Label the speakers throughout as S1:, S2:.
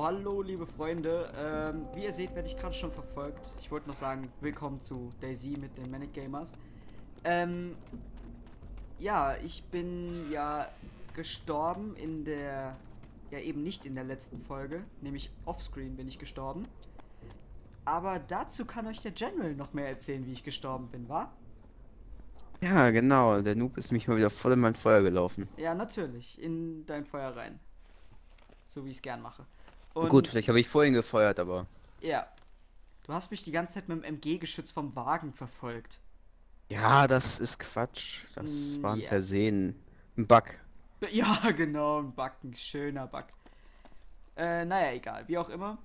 S1: Hallo, hallo, liebe Freunde. Ähm, wie ihr seht, werde ich gerade schon verfolgt. Ich wollte noch sagen, willkommen zu Daisy mit den Manic Gamers. Ähm, ja, ich bin ja gestorben in der, ja eben nicht in der letzten Folge, nämlich offscreen bin ich gestorben. Aber dazu kann euch der General noch mehr erzählen, wie ich gestorben bin, wa?
S2: Ja, genau. Der Noob ist mich mal wieder voll in mein Feuer gelaufen.
S1: Ja, natürlich, in dein Feuer rein. So wie ich es gern mache. Und
S2: Gut, vielleicht habe ich vorhin gefeuert, aber.
S1: Ja. Du hast mich die ganze Zeit mit dem MG-Geschütz vom Wagen verfolgt.
S2: Ja, das ist Quatsch. Das
S1: Mm,
S2: war ein
S1: ja.
S2: Versehen. Ein Bug.
S1: Ja, genau, ein Bug, ein schöner Bug. Äh, naja, egal, wie auch immer.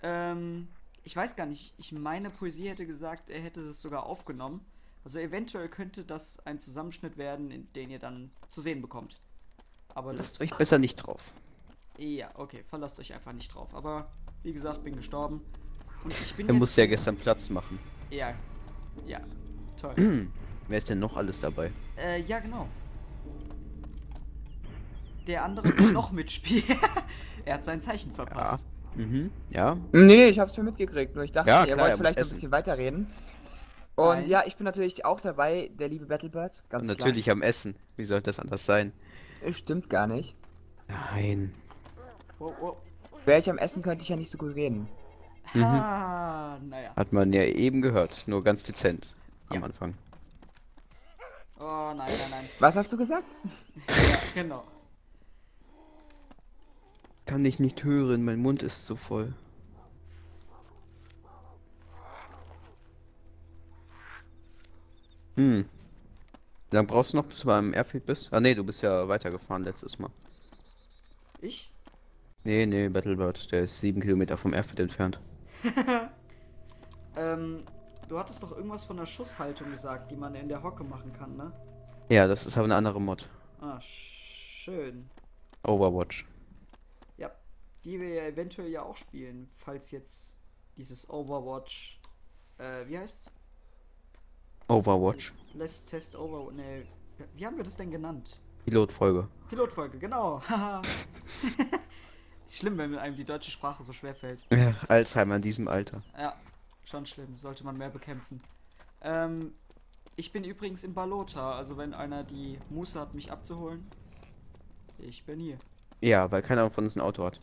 S1: Ähm, ich weiß gar nicht, ich meine, Poesie hätte gesagt, er hätte das sogar aufgenommen. Also eventuell könnte das ein Zusammenschnitt werden, in den ihr dann zu sehen bekommt. Aber
S2: Lasst euch besser nicht drauf.
S1: Ja, okay, verlasst euch einfach nicht drauf. Aber wie gesagt, bin gestorben. Und ich bin
S2: Er musste ja gestern Platz machen.
S1: Ja, ja, toll.
S2: Wer ist denn noch alles dabei?
S1: Äh, ja, genau. Der andere will noch mitspielen. er hat sein Zeichen verpasst.
S2: Mhm. Ja.
S3: Nee, nee, ich hab's schon mitgekriegt, nur ich dachte,
S2: Ja,
S3: ihr
S2: klar,
S3: wollt
S2: er
S3: vielleicht noch ein bisschen weiterreden. Und
S1: Nein.
S3: ja, ich bin natürlich auch dabei, der liebe Battlebird, ganz
S2: Und natürlich am Essen. Wie sollte das anders sein?
S3: klar. Stimmt gar nicht.
S2: Nein.
S1: Wow, wow.
S3: Wäre ich am Essen, könnte ich ja nicht so gut reden.
S2: Mhm.
S1: Ah, naja.
S2: Hat man ja eben gehört. Nur ganz dezent. Am
S1: Ja.
S2: Anfang.
S1: Oh, nein, nein, nein.
S3: Was hast du gesagt?
S1: Ja, genau.
S2: Kann ich nicht hören, mein Mund ist so voll. Hm. Wie lange brauchst du noch, bis du beim Airfield bist? Ah nee, du bist ja weitergefahren letztes Mal.
S1: Ich?
S2: Nee, nee, Battlebird, der ist sieben Kilometer vom Airfield entfernt.
S1: Ähm, du hattest doch irgendwas von der Schusshaltung gesagt, die man in der Hocke machen kann, ne?
S2: Ja, das ist aber eine andere Mod.
S1: Ah, schön.
S2: Overwatch.
S1: Ja, die wir ja eventuell ja auch spielen, falls jetzt dieses Overwatch, äh, wie heißt's?
S2: Overwatch.
S1: Let's Test Over, ne, wie haben wir das denn genannt?
S2: Pilotfolge.
S1: Pilotfolge, genau. haha. Schlimm, wenn einem die deutsche Sprache so schwer fällt.
S2: Ja, Alzheimer in diesem Alter.
S1: Ja, schon schlimm. Sollte man mehr bekämpfen. Ähm, ich bin übrigens in Balota, also wenn einer die Muße hat, mich abzuholen. Ich bin hier.
S2: Ja, weil keiner von uns ein Auto hat.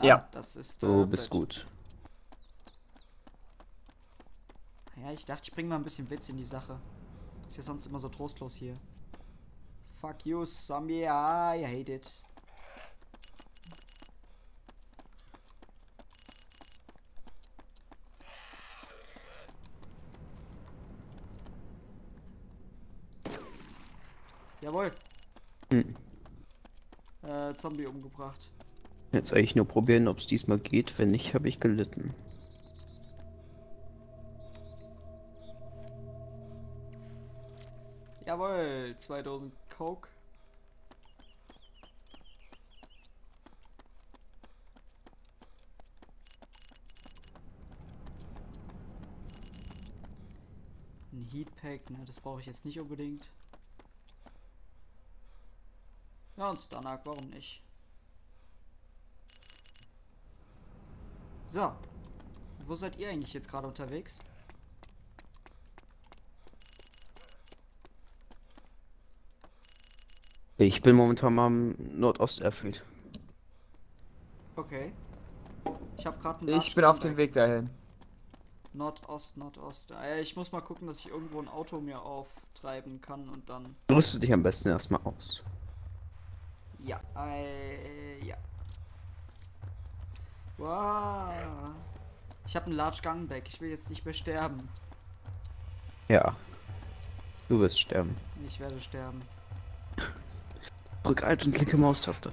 S3: Ja.
S1: Das ist.
S2: Du
S1: äh,
S2: bist
S1: blöd.
S2: gut.
S1: Ja, ich dachte, ich bringe mal ein bisschen Witz in die Sache. Ist ja sonst immer so trostlos hier. Fuck you, Zombie. I hate it. Jawohl.
S2: Hm.
S1: Äh, Zombie umgebracht.
S2: Jetzt eigentlich nur probieren, ob es diesmal geht. Wenn nicht, habe ich gelitten.
S1: Jawohl, 2000 Coke. Ein Heatpack, ne, das brauche ich jetzt nicht unbedingt. Ja, und Stanak, warum nicht? So. Wo seid ihr eigentlich jetzt gerade unterwegs?
S2: Ich bin momentan mal am Nordost-Airfield.
S1: Okay. Ich habe gerade
S3: Ich bin auf dem Weg dahin.
S1: Nordost, Nordost. Äh, ich muss mal gucken, dass ich irgendwo ein Auto mir auftreiben kann und dann.
S2: Rüste dich am besten erstmal aus.
S1: Ja, äh, ja. Wow. Ich habe einen Large Gangback. Ich will jetzt nicht mehr sterben.
S2: Ja. Du wirst sterben.
S1: Ich werde sterben.
S2: Drück Alt und klicke Maustaste.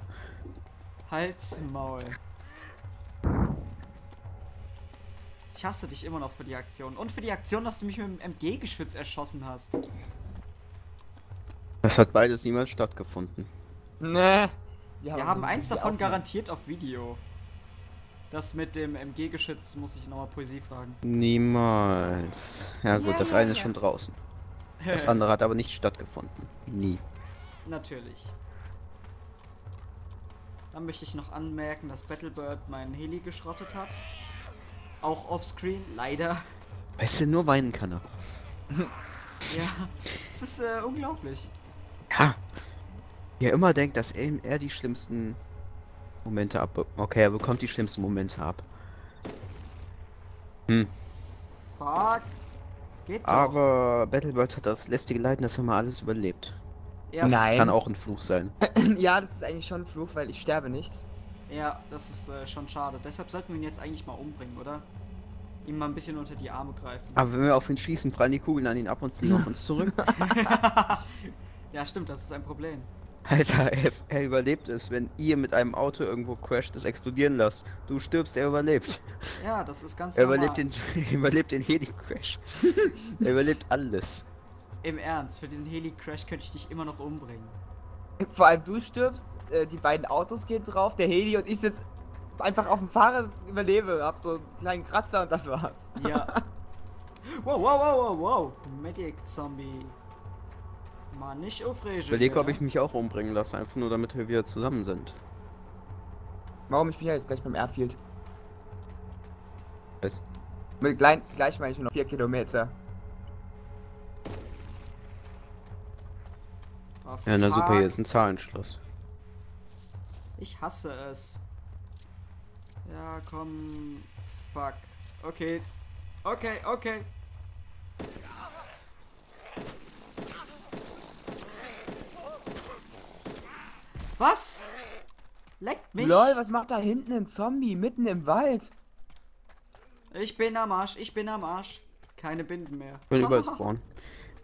S1: Halt's Maul. Ich hasse dich immer noch für die Aktion. Und für die Aktion, dass du mich mit dem MG-Geschütz erschossen hast.
S2: Das hat beides niemals stattgefunden.
S3: Nee.
S1: Wir haben eins davon
S3: garantiert.
S1: garantiert auf Video. Das mit dem MG-Geschütz muss ich nochmal Poesie fragen.
S2: Niemals. Ja gut,
S1: Ja,
S2: das
S1: ja,
S2: eine ist
S1: ja.
S2: schon draußen. Das andere hat aber nicht stattgefunden. Nie.
S1: Natürlich. Dann möchte ich noch anmerken, dass Battlebird meinen Heli geschrottet hat. Auch offscreen, leider.
S2: Weißt du, nur weinen kann er.
S1: Ja, es ist äh, unglaublich.
S2: Ja. Er immer denkt, dass er, er die schlimmsten Momente ab. Okay, er bekommt die schlimmsten Momente ab. Hm.
S1: Fuck. Geht doch.
S2: Aber Battlebird hat das lästige Leiden, dass er mal alles überlebt.
S1: Ja,
S3: Nein.
S2: Kann auch ein Fluch sein.
S3: ja, das ist eigentlich schon ein Fluch, weil ich sterbe nicht.
S1: Ja, das ist äh, schon schade. Deshalb sollten wir ihn jetzt eigentlich mal umbringen, oder? Ihm mal ein bisschen unter die Arme greifen.
S2: Aber wenn wir auf ihn schießen, prallen die Kugeln an ihn ab und fliegen auf uns zurück.
S1: ja, stimmt, das ist ein Problem.
S2: Alter, er, er überlebt es, wenn ihr mit einem Auto irgendwo crasht, es explodieren lasst. Du stirbst, er überlebt.
S1: Ja, das ist ganz
S2: Er
S1: normal.
S2: überlebt den, überlebt den Heli-Crash. er überlebt alles.
S1: Im Ernst, für diesen Heli-Crash könnte ich dich immer noch umbringen.
S3: Vor allem du stirbst, äh, die beiden Autos gehen drauf, der Heli und ich sitze einfach auf dem Fahrer, überlebe, hab so einen kleinen Kratzer und das war's.
S1: Ja. wow, wow, wow, wow, wow. Medic-Zombie. Mann, nicht aufregen.
S2: Ich überlege, ob ich mich auch umbringen lasse, einfach nur damit wir wieder zusammen sind.
S3: Warum? Ich bin ja jetzt gleich beim Airfield.
S2: Weiß.
S3: Mit gleich, gleich meine ich nur noch 4 Kilometer.
S1: Oh,
S2: Ja, na super, hier ist ein Zahlenschloss.
S1: Ich hasse es. Ja, komm. Fuck. Okay. Okay, okay. Was? Leckt mich.
S3: Lol, was macht da hinten ein Zombie mitten im Wald?
S1: Ich bin am Arsch, ich bin am Arsch. Keine Binden mehr.
S2: Ich bin überall spawnen.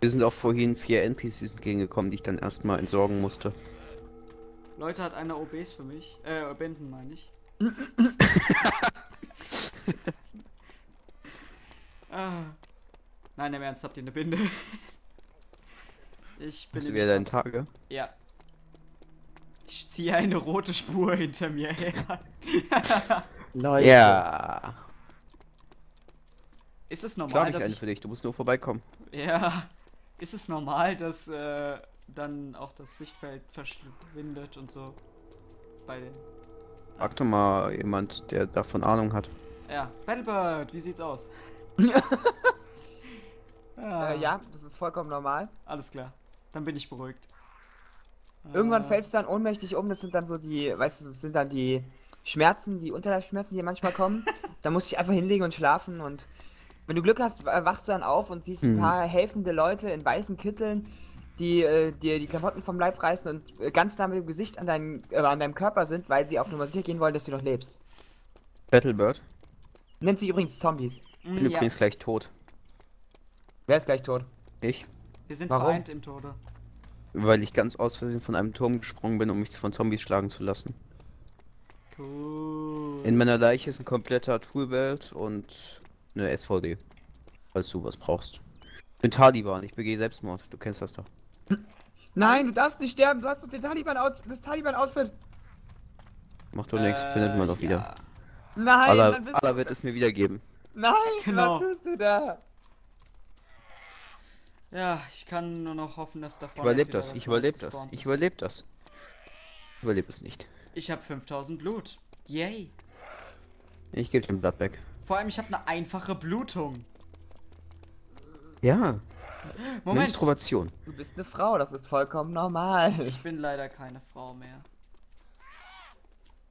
S2: Wir sind auch vorhin vier NPCs entgegengekommen, die ich dann erstmal entsorgen musste.
S1: Leute, hat einer OBs für mich? Äh, Binden meine ich. ah. Nein, im Ernst, habt ihr eine Binde? Ich bin
S2: Hast du
S1: nämlich
S2: wieder deine Tage?
S1: Ja. Ich ziehe eine rote Spur hinter mir her.
S3: Leute.
S2: Ja.
S1: Ist es
S2: Klar
S1: normal,
S2: ich
S1: dass ich...
S2: für dich, du musst nur vorbeikommen.
S1: Ja. Ist es normal, dass äh, dann auch das Sichtfeld verschwindet und so? Bei den...
S2: Frag doch mal jemand, der davon Ahnung hat.
S1: Ja. Battlebird, wie sieht's aus?
S3: Äh, ja, das ist vollkommen normal.
S1: Alles klar. Dann bin ich beruhigt.
S3: Irgendwann
S1: Äh,
S3: fällst du dann ohnmächtig um, das sind dann so die, weißt du, das sind dann die Schmerzen, die Unterleibsschmerzen, die manchmal kommen. da musst du dich einfach hinlegen und schlafen und wenn du Glück hast, wa- wachst du dann auf und siehst ein
S2: Mhm.
S3: paar helfende Leute in weißen Kitteln, die äh, dir die Klamotten vom Leib reißen und äh, ganz nah mit dem Gesicht an, dein, äh, an deinem Körper sind, weil sie auf Nummer sicher gehen wollen, dass du noch lebst.
S2: Battlebird?
S3: Nennt sich übrigens Zombies.
S1: mm,
S2: Bin
S1: ja.
S2: übrigens gleich tot.
S3: Wer ist gleich tot?
S2: Ich?
S1: Wir sind
S3: Warum?
S1: vereint im Tode.
S2: Weil ich ganz aus Versehen von einem Turm gesprungen bin, um mich von Zombies schlagen zu lassen.
S1: Cool.
S2: In meiner Leiche ist ein kompletter Toolbelt und eine SVD. Falls du was brauchst. Ich bin Taliban, ich begehe Selbstmord. Du kennst das doch.
S3: Nein, du darfst nicht sterben, du hast doch den Taliban -Out das Taliban-Outfit.
S2: Macht doch nichts, findet man doch wieder.
S1: Äh, ja.
S3: Nein,
S2: Allah,
S3: dann bist
S2: Allah
S3: du...
S2: wird es mir wiedergeben.
S3: Nein,
S1: Genau.
S3: was tust du da?
S1: Ja, ich kann nur noch hoffen, dass da
S2: Ich
S1: vorne
S2: überlebe
S1: jetzt wieder
S2: das, ich überlebe das, ich überlebe das. Ich überlebe es nicht.
S1: Ich habe 5000 Blut. Yay.
S2: Ich gebe den Blatt weg.
S1: Vor allem, ich habe eine einfache Blutung.
S2: Ja,
S1: Moment.
S2: Menstruation.
S3: Du bist eine Frau, das ist vollkommen normal.
S1: Ich bin leider keine Frau mehr.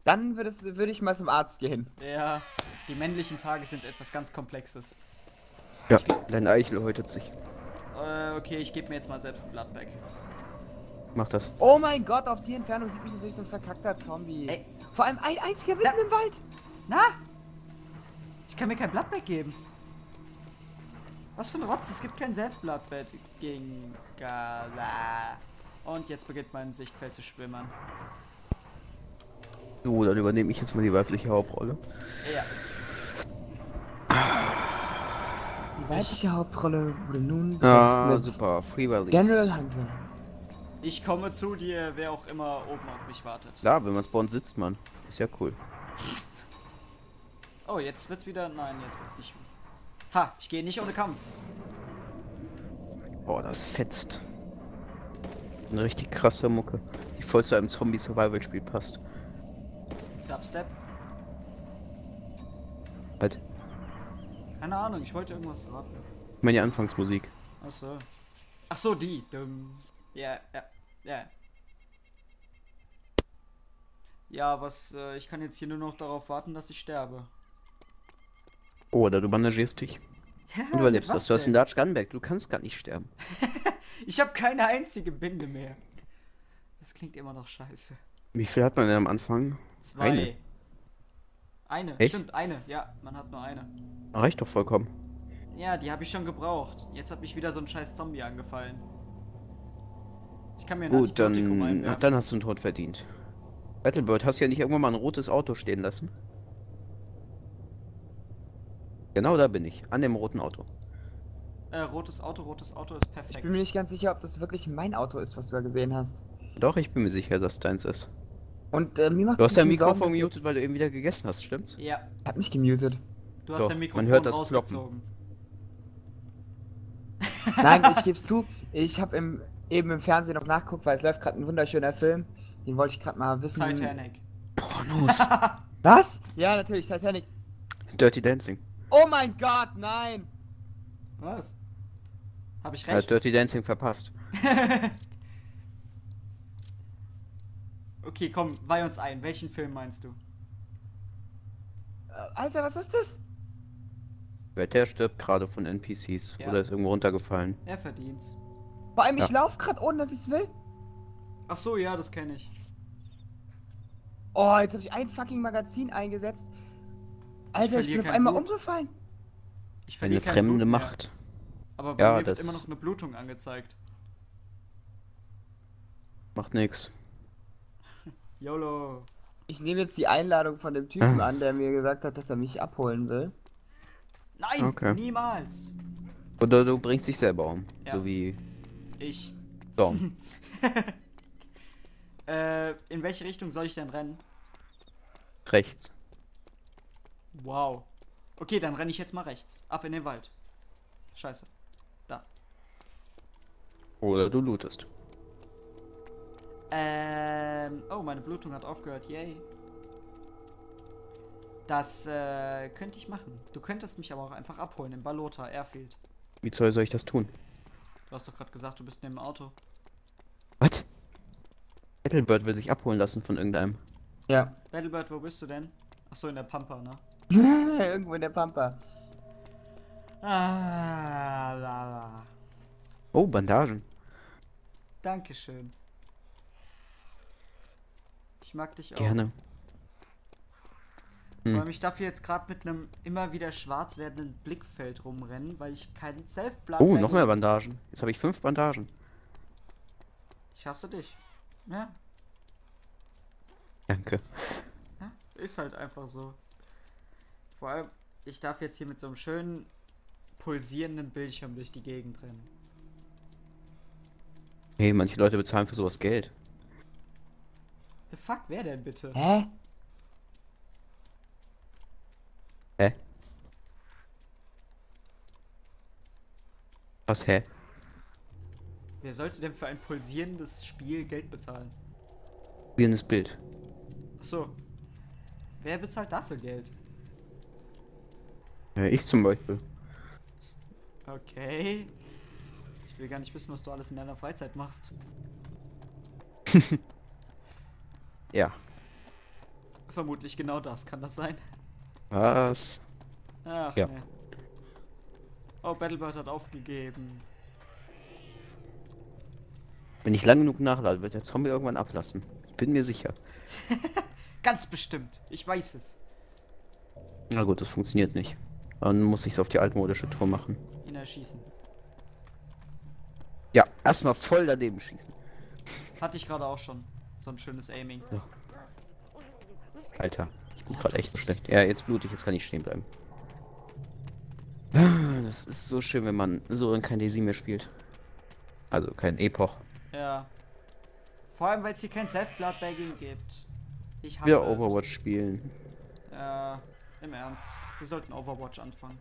S3: Dann würdest, du- würde ich mal zum Arzt gehen.
S1: Ja, die männlichen Tage sind etwas ganz Komplexes.
S2: Ja, dein Eichel häutet sich.
S1: Äh, okay, ich gebe mir jetzt mal selbst ein Blatt weg.
S2: Mach das.
S3: Oh mein Gott, auf die Entfernung sieht mich natürlich so ein verkackter Zombie.
S1: Ey.
S3: Vor allem ein einziger mitten im Wald.
S1: Na? Ich kann mir kein Blatt weggeben. Was für ein Rotz, es gibt kein Selbstblatt gegen Gaza. Und jetzt beginnt mein Sichtfeld zu schwimmern.
S2: So, dann übernehme ich jetzt mal die weibliche Hauptrolle.
S1: Ja.
S3: Die weibliche Hauptrolle wurde nun besetzt
S2: Ah,
S3: mit
S2: super. Free Release.
S3: General Hunter.
S1: Ich komme zu dir, wer auch immer oben auf mich wartet.
S2: Klar, wenn man spawnt, sitzt man. Ist ja cool.
S1: Oh, jetzt wird's wieder. Nein, jetzt wird's nicht. Ha, ich gehe nicht ohne Kampf.
S2: Boah, das fetzt. Eine richtig krasse Mucke, die voll zu einem Zombie-Survival-Spiel passt.
S1: Dubstep?
S2: Halt.
S1: Keine Ahnung, ich wollte irgendwas raten.
S2: Ich meine die Anfangsmusik.
S1: Ach so. Ach so, die. Ja, ja, ja. Ja, was, äh, ich kann jetzt hier nur noch darauf warten, dass ich sterbe.
S2: Oh, oder du bandagierst dich.
S1: Ja,
S2: Du überlebst das. Du hast einen Large Gunback. Du kannst gar nicht sterben.
S1: Ich habe keine einzige Binde mehr. Das klingt immer noch scheiße.
S2: Wie viel hat man denn am Anfang?
S1: Zwei.
S2: Eine.
S1: Eine,
S2: Echt?
S1: stimmt, eine. Ja, man hat nur eine.
S2: Reicht doch vollkommen.
S1: Ja, die habe ich schon gebraucht. Jetzt hat mich wieder so ein scheiß Zombie angefallen. Ich kann mir ein
S2: Gut, dann,
S1: einwerfen.
S2: dann hast du einen Tod verdient. Battlebird, hast du ja nicht irgendwann mal ein rotes Auto stehen lassen? Genau da bin ich, an dem roten Auto.
S1: Äh, rotes Auto, rotes Auto ist
S3: Ich
S1: perfekt.
S3: bin mir nicht ganz sicher, ob das wirklich mein Auto ist, was du da gesehen hast.
S2: Doch, ich bin mir sicher, dass deins ist.
S3: Und äh, mir macht
S2: Du hast dein Mikrofon gemutet, weil du eben wieder gegessen hast, stimmt's?
S1: Ja,
S3: Ich hab mich gemutet.
S1: du hast
S2: Doch,
S1: dein
S2: man
S1: Mikrofon
S2: hört das
S1: rausgezogen.
S3: Nein, ich geb's zu. Ich habe im, eben im Fernsehen noch nachgeguckt, weil es läuft gerade ein wunderschöner Film. Den wollte ich gerade mal wissen.
S1: Titanic.
S2: Pornos.
S3: Was? Ja, natürlich, Titanic.
S2: Dirty Dancing.
S3: Oh mein Gott, nein!
S1: Was? Hab ich
S2: Er hat
S1: recht?
S2: Dirty Dancing verpasst.
S1: Okay, komm, weih uns ein. Welchen Film meinst du?
S3: Äh, Alter, was ist das?
S2: Wer der stirbt gerade von NPCs
S1: Ja.
S2: oder ist irgendwo runtergefallen.
S1: Er verdient's.
S3: Vor allem, ich
S2: Ja.
S3: lauf gerade, ohne dass ich's will.
S1: Ach so, ja, das kenne ich.
S3: Oh, jetzt habe ich ein fucking Magazin eingesetzt. Alter, ich,
S1: verliere
S3: bin auf einmal
S1: Blut.
S3: umgefallen.
S1: Ich
S2: Eine
S1: verliere kein
S2: fremde
S1: Blut mehr.
S2: Macht.
S1: Aber bei
S2: Ja,
S1: mir wird
S2: das-
S1: immer noch eine Blutung angezeigt.
S2: Macht nix.
S1: YOLO.
S3: Ich nehme jetzt die Einladung von dem Typen
S2: Ah.
S3: an, der mir gesagt hat, dass er mich abholen will.
S1: Nein,
S2: Okay.
S1: niemals.
S2: Oder du bringst dich selber um.
S1: Ja.
S2: So wie
S1: Ich.
S2: Storm.
S1: Äh, in welche Richtung soll ich denn rennen?
S2: Rechts.
S1: Wow. Okay, dann renne ich jetzt mal rechts. Ab in den Wald. Scheiße. Da.
S2: Oder du lootest.
S1: Ähm. Oh, meine Blutung hat aufgehört. Yay. Das äh, könnte ich machen. Du könntest mich aber auch einfach abholen in Balota, Airfield.
S2: Wie soll soll ich das tun?
S1: Du hast doch gerade gesagt, du bist neben dem Auto.
S2: Was? Battlebird will sich abholen lassen von irgendeinem.
S3: Ja.
S1: Battlebird, wo bist du denn? Achso, in der Pampa, ne?
S3: Irgendwo in der Pampa.
S1: Ah, la, la.
S2: Oh, Bandagen.
S1: Dankeschön. Ich mag dich auch.
S2: Gerne. Hm.
S1: allem, ich darf hier jetzt gerade mit einem immer wieder schwarz werdenden Blickfeld rumrennen, weil ich keinen Self-Blood
S2: Oh, noch mehr Bandagen. Jetzt habe ich fünf Bandagen.
S1: Ich hasse dich. Ja,
S2: Danke.
S1: ja, ist halt einfach so. Vor allem, ich darf jetzt hier mit so einem schönen pulsierenden Bildschirm durch die Gegend rennen.
S2: Hey, manche Leute bezahlen für sowas Geld.
S1: The fuck, wer denn bitte?
S3: Hä?
S2: Hä? Was, hä?
S1: Wer sollte denn für ein pulsierendes Spiel Geld bezahlen?
S2: Siehendes Bild.
S1: Achso. Wer bezahlt dafür Geld?
S2: Ja, ich zum Beispiel.
S1: Okay. Ich will gar nicht wissen, was du alles in deiner Freizeit machst.
S2: Ja.
S1: Vermutlich genau das, kann das sein?
S2: Was?
S1: Ach,
S2: Ja.
S1: ne. Oh, Battlebird hat aufgegeben.
S2: Wenn ich lang genug nachlade, wird der Zombie irgendwann ablassen. Ich bin mir sicher.
S1: Ganz bestimmt. Ich weiß es.
S2: Na gut, das funktioniert nicht. Dann muss ich es auf die altmodische Tour machen.
S1: Ihn erschießen.
S2: Ja, erstmal voll daneben schießen.
S1: Hatte ich gerade auch schon. So ein schönes Aiming.
S2: Alter, ich bin gerade echt so schlecht. Ja, jetzt blutig, jetzt kann ich stehen bleiben. Das ist so schön, wenn man so in kein Daisy mehr spielt. Also kein Epoch.
S1: Ja. Vor allem, weil es hier kein Self-Blood-Bagging gibt. Ich hasse es.
S2: Overwatch spielen.
S1: Ja, im Ernst. Wir sollten Overwatch anfangen.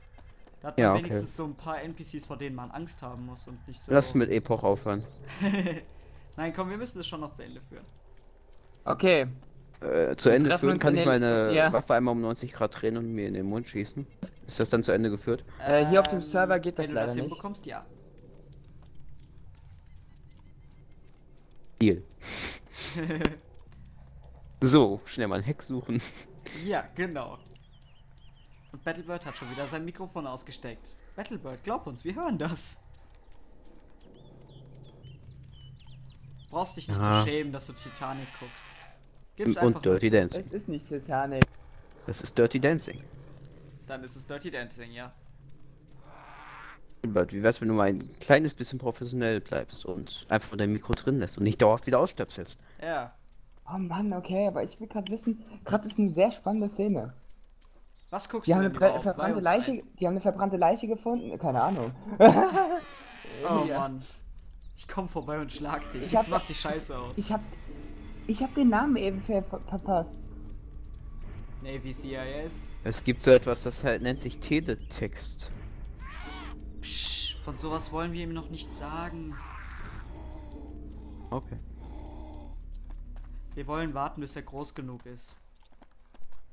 S1: Da hat man
S2: Ja, okay.
S1: wenigstens so ein paar NPCs, vor denen man Angst haben muss und nicht so.
S2: Lass mit Epoch aufhören.
S1: Nein, komm, wir müssen das schon noch zu Ende führen.
S3: Okay.
S2: Äh, zu Ende führen kann ich meine
S3: ja.
S2: Waffe einmal um 90 Grad drehen und mir in den Mund schießen. Ist das dann zu Ende geführt?
S3: Äh, hier auf dem
S1: Ähm,
S3: Server geht das
S1: Wenn du das
S3: nicht.
S1: hinbekommst, ja.
S2: Deal. so, schnell mal ein Heck suchen.
S1: Ja, genau. Und Battlebird hat schon wieder sein Mikrofon ausgesteckt. Battlebird, glaub uns, wir hören das. Brauchst dich nicht
S2: Ja.
S1: zu schämen, dass du Titanic guckst. Gib's
S2: Und Dirty
S1: mal
S2: Dancing.
S3: Es ist nicht Titanic.
S2: Das ist Dirty Dancing.
S1: Dann ist es Dirty Dancing, ja.
S2: But wie wär's, wenn du mal ein kleines bisschen professionell bleibst und einfach dein Mikro drin lässt und nicht dauerhaft wieder ausstöpselst?
S1: Ja.
S3: Oh Mann, okay, aber ich will gerade wissen, gerade ist eine sehr spannende Szene.
S1: Was guckst
S3: Die
S1: du
S3: haben
S1: denn
S3: eine verbrannte Leiche,
S1: ein.
S3: die haben eine verbrannte Leiche gefunden, keine Ahnung.
S1: Oh
S3: Ja.
S1: Mann. Ich komm vorbei und schlag dich.
S3: Ich
S1: Jetzt
S3: hab-
S1: mach die Scheiße aus.
S3: Ich hab, ich hab den Namen eben ver ver verpasst.
S1: Navy CIS.
S2: Es gibt so etwas, das halt nennt sich Teletext.
S1: Psch, von sowas wollen wir ihm noch nicht sagen.
S2: Okay.
S1: Wir wollen warten, bis er groß genug ist.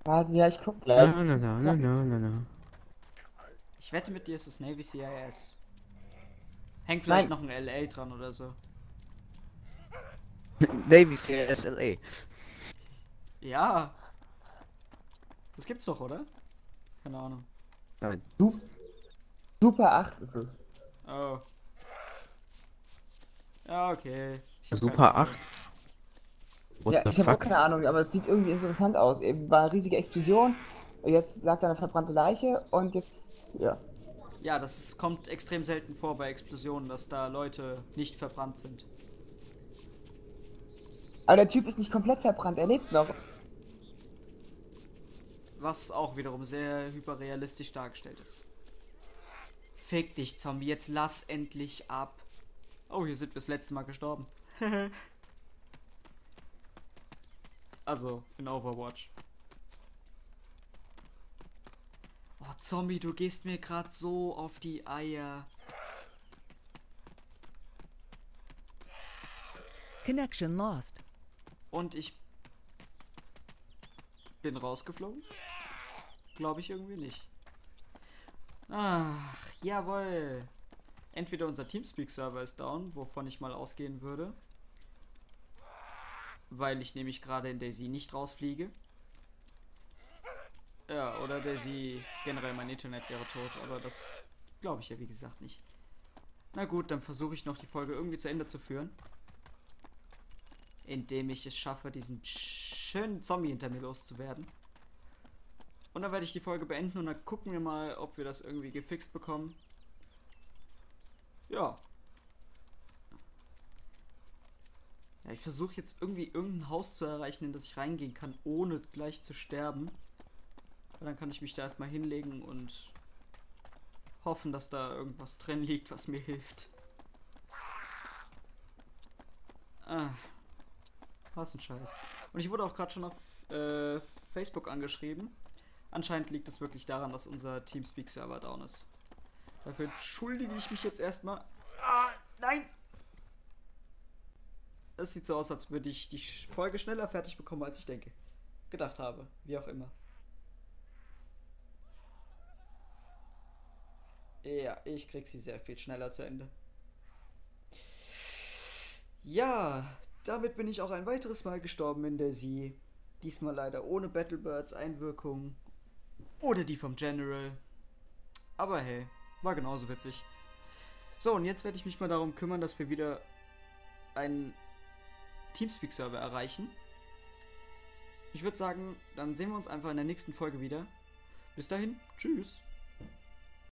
S3: Warte, ja, ich guck gleich.
S2: na, na, na, na, na, na.
S1: Ich wette mit dir, es ist Navy CIS. Hängt vielleicht
S3: Nein.
S1: noch ein LA dran oder so.
S2: Navy CSLA.
S1: Ja. Das gibt's doch, oder? Keine Ahnung.
S2: Nein.
S3: Su Super 8 ist es.
S1: Oh. Ja, okay. Ich hab
S2: Super
S1: keine
S2: 8. What
S3: ja, ich habe auch keine Ahnung, aber es sieht irgendwie interessant aus. Eben war eine riesige Explosion, jetzt lag da eine verbrannte Leiche und jetzt, ja.
S1: Ja, das ist, kommt extrem selten vor bei Explosionen, dass da Leute nicht verbrannt sind.
S3: Aber der Typ ist nicht komplett verbrannt, er lebt noch.
S1: Was auch wiederum sehr hyperrealistisch dargestellt ist. Fick dich, Zombie, jetzt lass endlich ab. Oh, hier sind wir das letzte Mal gestorben. also, in Overwatch. Oh, Zombie, du gehst mir gerade so auf die Eier.
S4: Connection lost.
S1: Und ich bin rausgeflogen? Glaube ich irgendwie nicht. Ach, jawohl. Entweder unser Teamspeak-Server ist down, wovon ich mal ausgehen würde. Weil ich nämlich gerade in Daisy nicht rausfliege. Ja, oder Daisy generell mein Internet wäre tot, aber das glaube ich ja wie gesagt nicht. Na gut, dann versuche ich noch die Folge irgendwie zu Ende zu führen indem ich es schaffe, diesen schönen Zombie hinter mir loszuwerden. Und dann werde ich die Folge beenden und dann gucken wir mal, ob wir das irgendwie gefixt bekommen. Ja. Ja, ich versuche jetzt irgendwie irgendein Haus zu erreichen, in das ich reingehen kann, ohne gleich zu sterben. Weil dann kann ich mich da erstmal hinlegen und hoffen, dass da irgendwas drin liegt, was mir hilft. Ah. Was ein Scheiß. Und ich wurde auch gerade schon auf äh, Facebook angeschrieben. Anscheinend liegt es wirklich daran, dass unser Teamspeak-Server down ist. Dafür entschuldige ich mich jetzt erstmal. Ah, nein! Es sieht so aus, als würde ich die Folge schneller fertig bekommen, als ich denke. Gedacht habe. Wie auch immer. Ja, ich krieg sie sehr viel schneller zu Ende. Ja, damit bin ich auch ein weiteres Mal gestorben in der See. Diesmal leider ohne Battlebirds Einwirkung. Oder die vom General. Aber hey, war genauso witzig. So, und jetzt werde ich mich mal darum kümmern, dass wir wieder einen Teamspeak-Server erreichen. Ich würde sagen, dann sehen wir uns einfach in der nächsten Folge wieder. Bis dahin, tschüss.